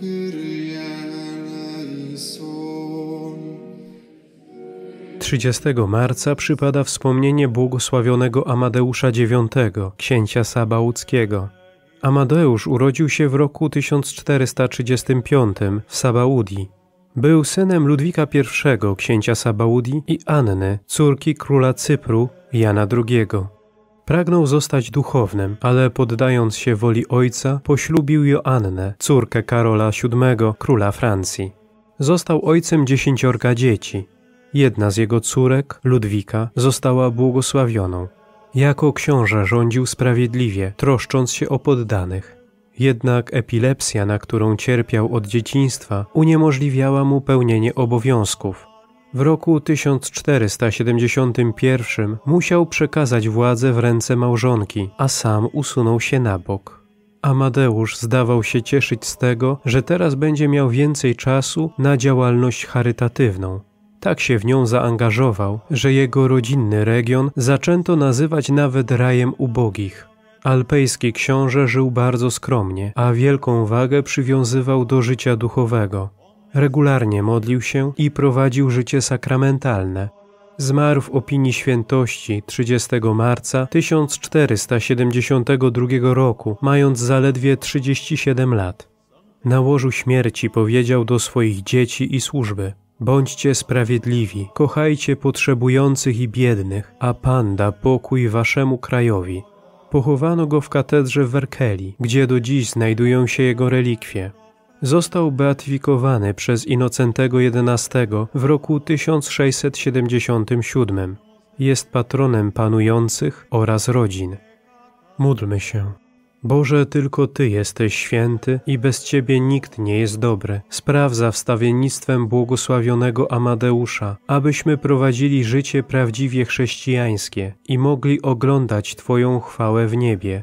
Kyrie eleison. 30 marca przypada wspomnienie błogosławionego Amadeusza IX, księcia Sabauckiego. Amadeusz urodził się w roku 1435 w Sabaudi. Był synem Ludwika I, księcia Sabaudi i Anny, córki króla Cypru, Jana II. Pragnął zostać duchownym, ale poddając się woli ojca, poślubił Joannę, córkę Karola VII, króla Francji. Został ojcem dziesięciorga dzieci. Jedna z jego córek, Ludwika, została błogosławioną. Jako książę rządził sprawiedliwie, troszcząc się o poddanych. Jednak epilepsja, na którą cierpiał od dzieciństwa, uniemożliwiała mu pełnienie obowiązków. W roku 1471 musiał przekazać władzę w ręce małżonki, a sam usunął się na bok. Amadeusz zdawał się cieszyć z tego, że teraz będzie miał więcej czasu na działalność charytatywną. Tak się w nią zaangażował, że jego rodzinny region zaczęto nazywać nawet rajem ubogich. Alpejski książę żył bardzo skromnie, a wielką wagę przywiązywał do życia duchowego. Regularnie modlił się i prowadził życie sakramentalne. Zmarł w opinii świętości 30 marca 1472 roku, mając zaledwie 37 lat. Na łożu śmierci powiedział do swoich dzieci i służby: Bądźcie sprawiedliwi, kochajcie potrzebujących i biednych, a Pan da pokój waszemu krajowi. Pochowano go w katedrze w Werkeli, gdzie do dziś znajdują się jego relikwie. Został beatyfikowany przez Inocentego XI w roku 1677. Jest patronem panujących oraz rodzin. Módlmy się. Boże, tylko Ty jesteś święty i bez Ciebie nikt nie jest dobry. Spraw za wstawiennictwem błogosławionego Amadeusza, abyśmy prowadzili życie prawdziwie chrześcijańskie i mogli oglądać Twoją chwałę w niebie.